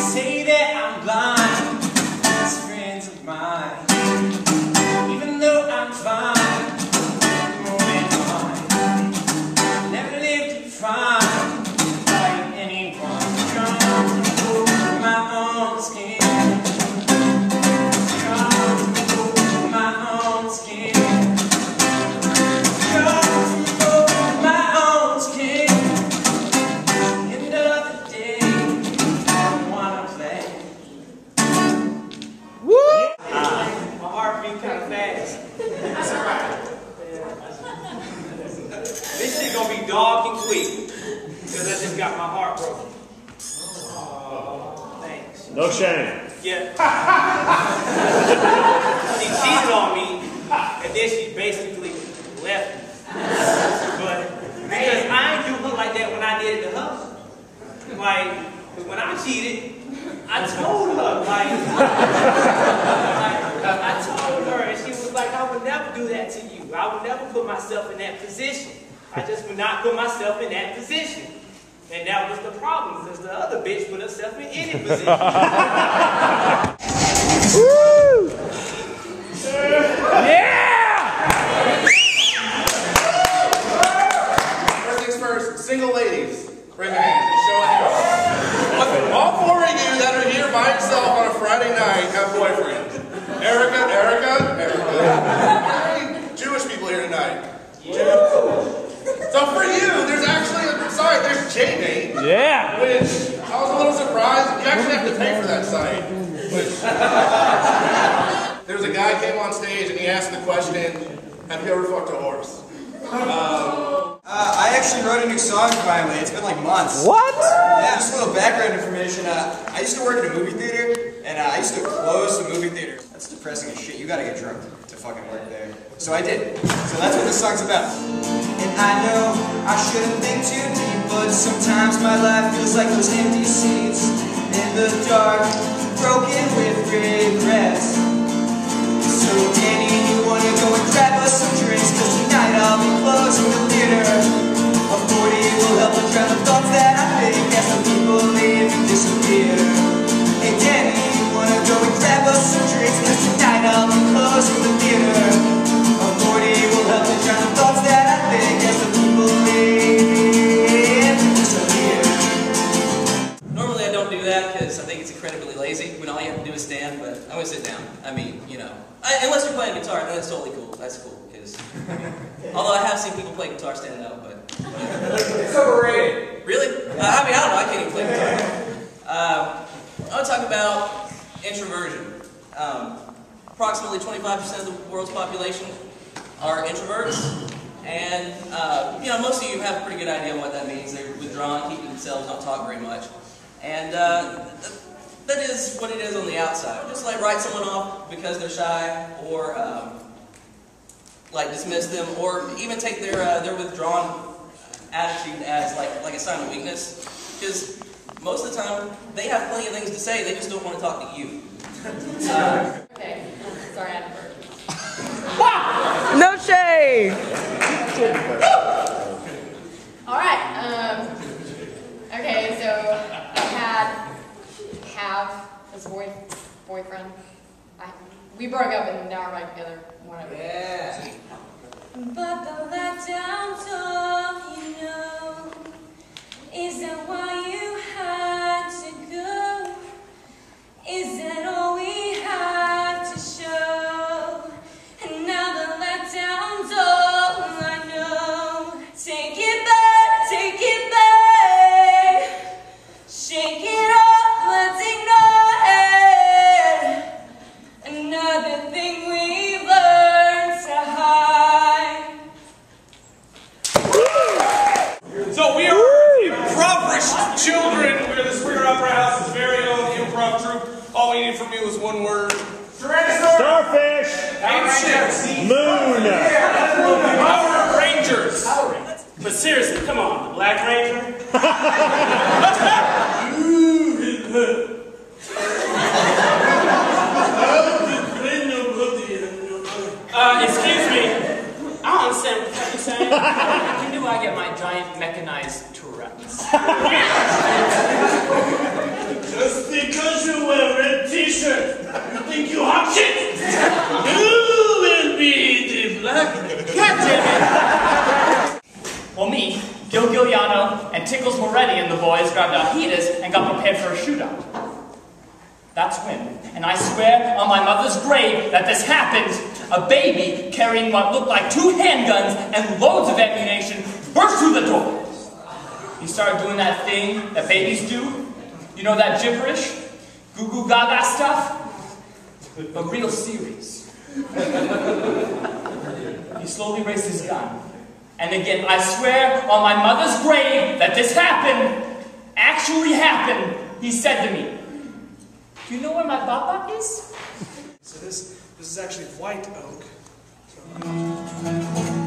Say that I'm No shame. Yeah. she cheated on me, and then she basically left me. But because I ain't do her like that when I did it to her. Like, 'cause when I cheated, I told her, like, like, I told her, and she was like, I would never do that to you. I would never put myself in that position. I just would not put myself in that position. And that was the problem, because the other bitch put herself in any position. Woo! Yeah! First things first, single ladies, raise your hands. Show of hands. All four of you that are here by yourself on a Friday night have boyfriends. Erica, Erica, Erica. Are there any Jewish people here tonight? So Yeah. which I was a little surprised. You actually have to pay for that site. Which there's a guy came on stage and he asked the question, "Have you ever fucked a horse?" Uh, I actually wrote a new song finally. It's been like months. What? Yeah, just a little background information. Uh, I used to work at a movie theater, and uh, I used to close the movie theater. That's depressing as shit. You gotta get drunk to fucking work there. So I did. So that's what this song's about. And I know I shouldn't think too deep, but sometimes my life feels like those empty seats in the dark, broken with regrets. Sit down. I mean, you know, I, unless you're playing guitar, then it's totally cool. That's cool because although I have seen people play guitar standing up, but It's overrated. really, uh, I mean, I don't know. I can't even play guitar. Um, I want to talk about introversion. Um, approximately 25% of the world's population are introverts. And, uh, you know, most of you have a pretty good idea what that means. They're withdrawn, keep to themselves, don't talk very much. And uh, that is what it is on the outside. Just like write someone off because they're shy, or um, like dismiss them, or even take their uh, their withdrawn attitude as like like a sign of weakness. Because most of the time they have plenty of things to say, they just don't want to talk to you. Uh, Okay, sorry, I had to burp. No shade. All right. Um, okay, so I had this boy boyfriend. I, we broke up and now we're back together. Whatever. Yeah. But the letdowns all you know Is that why Moon. Power Rangers. But seriously, come on, the Black Ranger. Uh, excuse me. I don't understand what you're saying. When do I get my giant mechanized Tourette's? Just because you wear a red t-shirt, you think you hot shit? You will be the black. God damn it! Well, me, Gil Giuliano, and Tickles Moretti and the boys grabbed our heaters and got prepared for a shootout. When, and I swear on my mother's grave that this happened, a baby carrying what looked like two handguns and loads of ammunition burst through the door. He started doing that thing that babies do. You know that gibberish? Goo goo gaga stuff? But real serious. He slowly raised his gun. And again, I swear on my mother's grave that this happened, actually happened. He said to me, Do you know where my baba is? So this this is actually white oak. But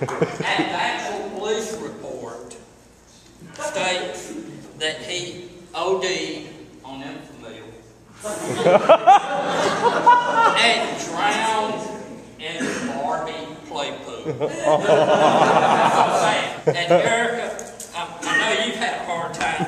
the actual police report states that he OD'd on Enfamil and drowned in Barbie play pool. I'm saying. And Erica, I, I know you've had a hard time.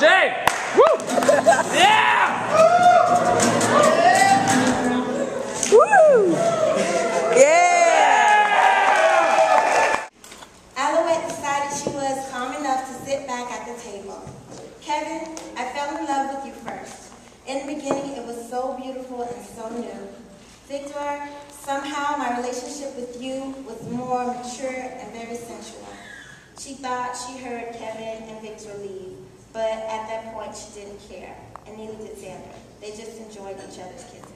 Shame! Woo! Yeah! Alouette decided she was calm enough to sit back at the table. Kevin, I fell in love with you first. In the beginning, it was so beautiful and so new. Victor, somehow my relationship with you was more mature and very sensual. She thought she heard Kevin and Victor leave, but at that point she didn't care, and neither did Sandra. They just enjoyed each other's kisses.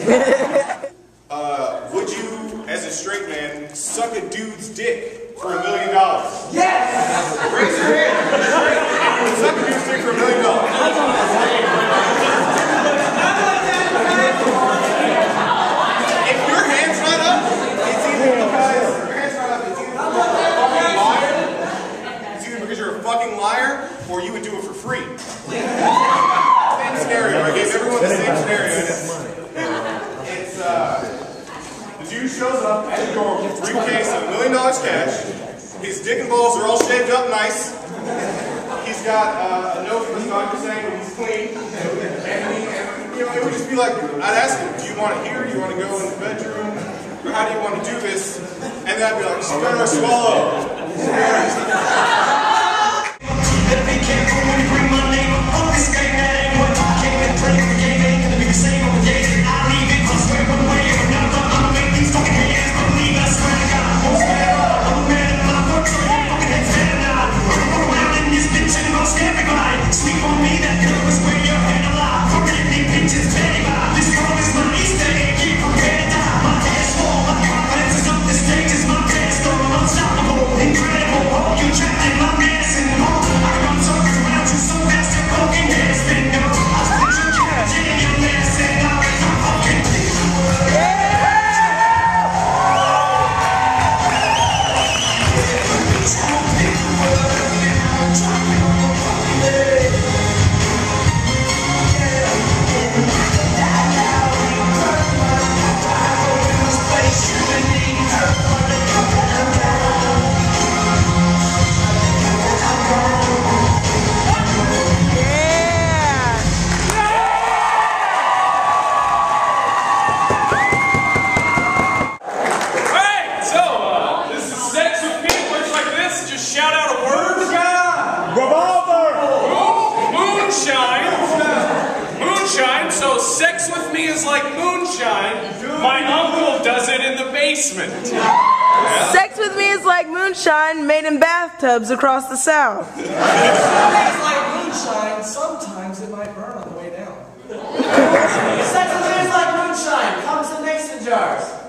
Yeah. dick and balls are all shaved up nice. he's got uh, a note from his doctor saying that he's clean. And, he, you know, it would just be like, I'd ask him, do you want it here? Do you want to go in the bedroom? Or how do you want to do this? And then I'd be like, spare swallow. Moonshine. So, sex with me is like moonshine. My uncle does it in the basement. Sex with me is like moonshine made in bathtubs across the south. It's like moonshine. Sometimes it might burn on the way down. Sex with me is like moonshine. Comes in mason jars.